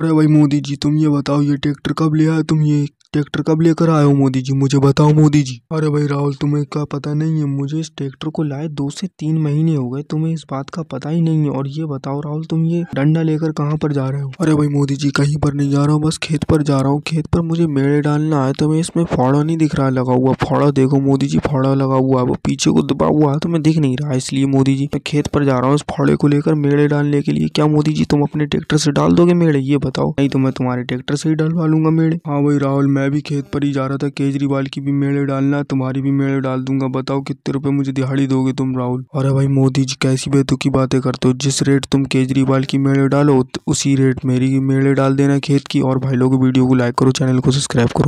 अरे भाई मोदी जी, तुम ये बताओ, ये ट्रैक्टर कब ले आए तुम? ये ट्रैक्टर कब लेकर आए हो मोदी जी? मुझे बताओ मोदी जी। अरे भाई राहुल, तुम्हें क्या पता नहीं है, मुझे इस ट्रैक्टर को लाए दो से तीन महीने हो गए, तुम्हें इस बात का पता ही नहीं है। और ये बताओ राहुल, तुम ये डंडा लेकर कहाँ पर जा रहे हो? अरे भाई मोदी जी, कहीं पर नहीं जा रहा हूँ, बस खेत पर जा रहा हूँ। खेत पर मुझे मेड़े डालना है, तुम्हें इसमें फाड़ा नहीं दिख रहा लगा हुआ फाड़ा। देखो मोदी जी, फाड़ा लगा हुआ है, वो पीछे को दबा हुआ है, तुम्हें दिख नहीं रहा है इसलिए मोदी जी। मैं खेत पर जा रहा हूँ, इस फाड़े को लेकर मेड़े डालने के लिए। क्या मोदी जी, तुम अपने ट्रैक्टर से डाल दोगे मेड़े? ये बताओ। नहीं तो मैं तुम्हारे ट्रैक्टर से ही डलवा लूँगा मेड़े। हाँ भाई राहुल, मैं भी खेत पर ही जा रहा था। केजरीवाल की भी मेड़े डालना, तुम्हारी भी मेड़े डाल दूँगा। बताओ कितने रुपए मुझे दिहाड़ी दोगे तुम राहुल? अरे भाई मोदी जी, कैसी बेतुकी बातें करते हो। जिस रेट तुम केजरीवाल की मेड़े डालो उसी रेट मेरी मेड़े डाल देना खेत की। और भाई लोग वीडियो को लाइक करो चैनल को सब्सक्राइब करो।